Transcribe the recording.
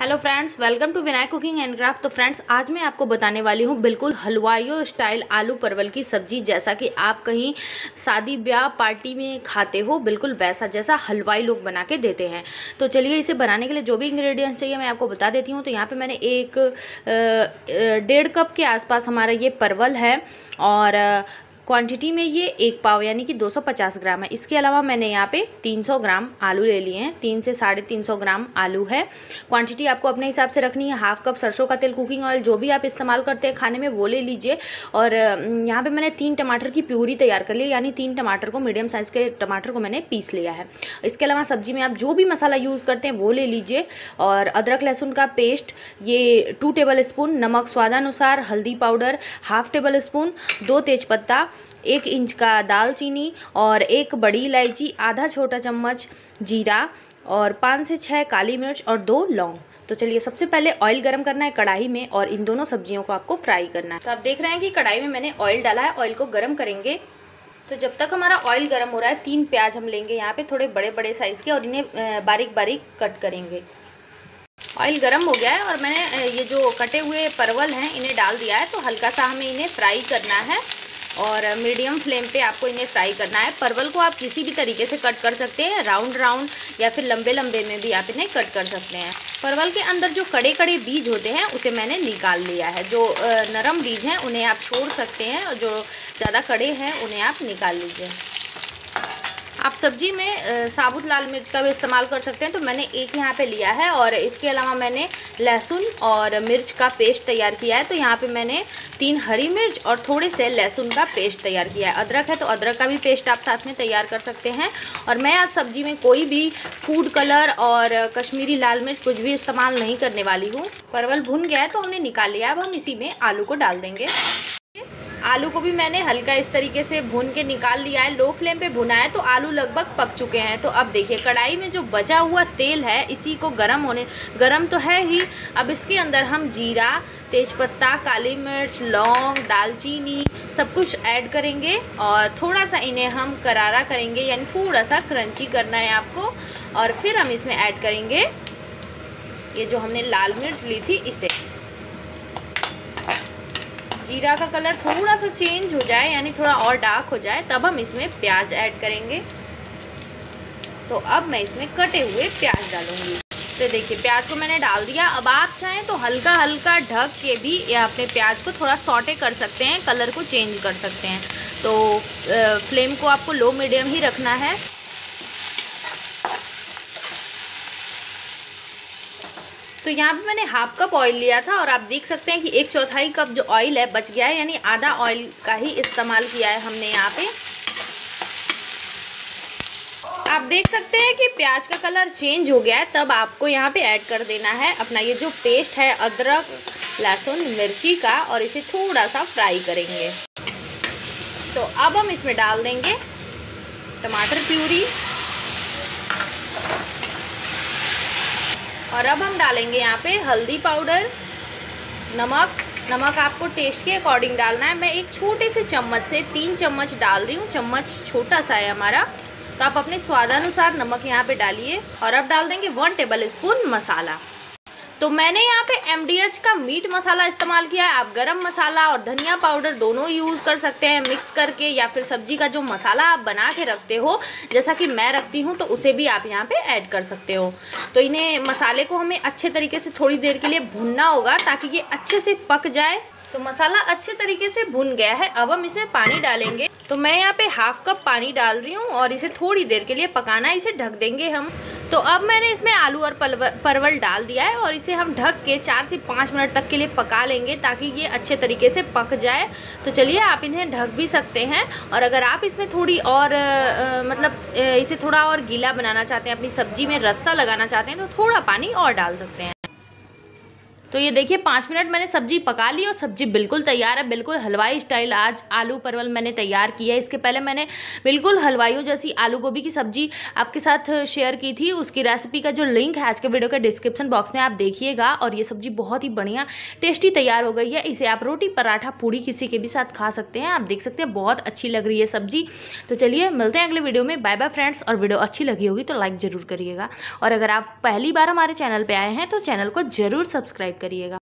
Hello friends welcome to Vinayak cooking and craft तो friends आज मैं आपको बताने वाली हूँ बिल्कुल हलवाइयों स्टाइल आलू परवल की सब्ज़ी, जैसा कि आप कहीं शादी ब्याह पार्टी में खाते हो, बिल्कुल वैसा जैसा हलवाई लोग बना के देते हैं। तो चलिए इसे बनाने के लिए जो भी इंग्रेडिएंट्स चाहिए मैं आपको बता देती हूँ। तो यहाँ पर मैंने एक डेढ़ कप के आसपास हमारा ये परवल है और क्वांटिटी में ये एक पाव, यानी कि 250 ग्राम है। इसके अलावा मैंने यहाँ पे 300 ग्राम आलू ले लिए हैं। तीन से साढ़े तीन सौ ग्राम आलू है। क्वांटिटी आपको अपने हिसाब से रखनी है। हाफ़ कप सरसों का तेल कुकिंग ऑयल जो भी आप इस्तेमाल करते हैं खाने में, वो ले लीजिए। और यहाँ पर मैंने तीन टमाटर की प्यूरी तैयार कर ली यानी तीन टमाटर को मीडियम साइज़ के टमाटर को मैंने पीस लिया है। इसके अलावा सब्ज़ी में आप जो भी मसाला यूज़ करते हैं, वो ले लीजिए। और अदरक, लहसुन का पेस्ट ये टू टेबल स्पून नमक स्वादानुसार, हल्दी पाउडर हाफ़ टेबल स्पून दो तेज़पत्ता एक इंच का दालचीनी और एक बड़ी इलायची, आधा छोटा चम्मच जीरा और पाँच से छः काली मिर्च और दो लौंग। तो चलिए सबसे पहले ऑयल गरम करना है कढ़ाई में और इन दोनों सब्जियों को आपको फ्राई करना है। तो आप देख रहे हैं कि कढ़ाई में मैंने ऑयल डाला है ऑयल को गर्म करेंगे। तो जब तक हमारा ऑयल गर्म हो रहा है, तीन प्याज हम लेंगे यहाँ पे थोड़े बड़े बड़े साइज़ के और इन्हें बारीक बारीक कट करेंगे। ऑयल गर्म हो गया है और मैंने ये जो कटे हुए परवल हैं, इन्हें डाल दिया है तो हल्का सा हमें इन्हें फ्राई करना है। और मीडियम फ्लेम पे आपको इन्हें फ्राई करना है। परवल को आप किसी भी तरीके से कट कर सकते हैं, राउंड राउंड या फिर लंबे लंबे में भी आप इन्हें कट कर सकते हैं। परवल के अंदर जो कड़े कड़े बीज होते हैं, उसे मैंने निकाल लिया है। जो नरम बीज हैं, उन्हें आप छोड़ सकते हैं और जो ज़्यादा कड़े हैं, उन्हें आप निकाल लीजिए। आप सब्ज़ी में साबुत लाल मिर्च का भी इस्तेमाल कर सकते हैं। तो मैंने एक यहाँ पे लिया है और इसके अलावा मैंने लहसुन और मिर्च का पेस्ट तैयार किया है। तो यहाँ पे मैंने तीन हरी मिर्च और थोड़े से लहसुन का पेस्ट तैयार किया है। अदरक है तो अदरक का भी पेस्ट आप साथ में तैयार कर सकते हैं। और मैं आज सब्ज़ी में कोई भी फ़ूड कलर और कश्मीरी लाल मिर्च कुछ भी इस्तेमाल नहीं करने वाली हूँ। परवल भुन गया है तो हमने निकाल लिया अब हम इसी में आलू को डाल देंगे। आलू को भी मैंने हल्का इस तरीके से भून के निकाल लिया है। लो फ्लेम पे भुना है तो आलू लगभग पक चुके हैं। तो अब देखिए, कढ़ाई में जो बचा हुआ तेल है, इसी को गरम होने, गरम तो है ही। अब इसके अंदर हम जीरा, तेज़पत्ता, काली मिर्च, लौंग, दालचीनी सब कुछ ऐड करेंगे और थोड़ा सा इन्हें हम करारा करेंगे, यानी थोड़ा सा क्रंची करना है आपको। और फिर हम इसमें ऐड करेंगे ये जो हमने लाल मिर्च ली थी, इसे। जीरा का कलर थोड़ा सा चेंज हो जाए, यानी थोड़ा और डार्क हो जाए, तब हम इसमें प्याज ऐड करेंगे। तो अब मैं इसमें कटे हुए प्याज डालूँगी। तो देखिए, प्याज को मैंने डाल दिया। अब आप चाहें तो हल्का हल्का ढक के भी अपने प्याज को थोड़ा सॉटे कर सकते हैं कलर को चेंज कर सकते हैं। तो फ्लेम को आपको लो मीडियम ही रखना है। तो यहाँ पे मैंने हाफ़ कप ऑयल लिया था और आप देख सकते हैं कि एक चौथाई कप जो ऑयल है बच गया है, यानी आधा ऑयल का ही इस्तेमाल किया है हमने यहाँ पे। आप देख सकते हैं कि प्याज का कलर चेंज हो गया है, तब आपको यहाँ पे ऐड कर देना है अपना ये जो पेस्ट है, अदरक, लहसुन, मिर्ची का, और इसे थोड़ा सा फ्राई करेंगे। तो अब हम इसमें डाल देंगे टमाटर प्यूरी। और अब हम डालेंगे यहाँ पे हल्दी पाउडर, नमक। नमक आपको टेस्ट के अकॉर्डिंग डालना है। मैं एक छोटे से चम्मच से तीन चम्मच डाल रही हूँ। चम्मच छोटा सा है हमारा। तो आप अपने स्वादानुसार नमक यहाँ पे डालिए। और अब डाल देंगे वन टेबल स्पून मसाला तो मैंने यहाँ पे एमडीएच का मीट मसाला इस्तेमाल किया है। आप गरम मसाला और धनिया पाउडर दोनों यूज़ कर सकते हैं मिक्स करके या फिर सब्ज़ी का जो मसाला आप बना के रखते हो, जैसा कि मैं रखती हूँ तो उसे भी आप यहाँ पे ऐड कर सकते हो। तो इन्हें मसाले को हमें अच्छे तरीके से थोड़ी देर के लिए भुनना होगा ताकि ये अच्छे से पक जाए। तो मसाला अच्छे तरीके से भुन गया है। अब हम इसमें पानी डालेंगे। तो मैं यहाँ पे हाफ़ कप पानी डाल रही हूँ और इसे थोड़ी देर के लिए पकाना इसे ढक देंगे हम। तो अब मैंने इसमें आलू और परवल डाल दिया है और इसे हम ढक के चार से पाँच मिनट तक के लिए पका लेंगे ताकि ये अच्छे तरीके से पक जाए। तो चलिए आप इन्हें ढक भी सकते हैं और अगर आप इसमें थोड़ी और आ, मतलब इसे थोड़ा और गीला बनाना चाहते हैं अपनी सब्ज़ी में रस्सा लगाना चाहते हैं तो थोड़ा पानी और डाल सकते हैं। तो ये देखिए, पाँच मिनट मैंने सब्ज़ी पका ली और सब्ज़ी बिल्कुल तैयार है, बिल्कुल हलवाई स्टाइल आज आलू परवल मैंने तैयार किया है। इसके पहले मैंने बिल्कुल हलवाइयों जैसी आलू गोभी की सब्ज़ी आपके साथ शेयर की थी। उसकी रेसिपी का जो लिंक है आज के वीडियो के डिस्क्रिप्शन बॉक्स में आप देखिएगा और ये सब्ज़ी बहुत ही बढ़िया टेस्टी तैयार हो गई है। इसे आप रोटी, पराठा, पूड़ी किसी के भी साथ खा सकते हैं। आप देख सकते हैं, बहुत अच्छी लग रही है सब्ज़ी। तो चलिए, मिलते हैं अगले वीडियो में। बाय बाय फ्रेंड्स और वीडियो अच्छी लगी होगी तो लाइक ज़रूर करिएगा। और अगर आप पहली बार हमारे चैनल पर आए हैं तो चैनल को ज़रूर सब्सक्राइब करिएगा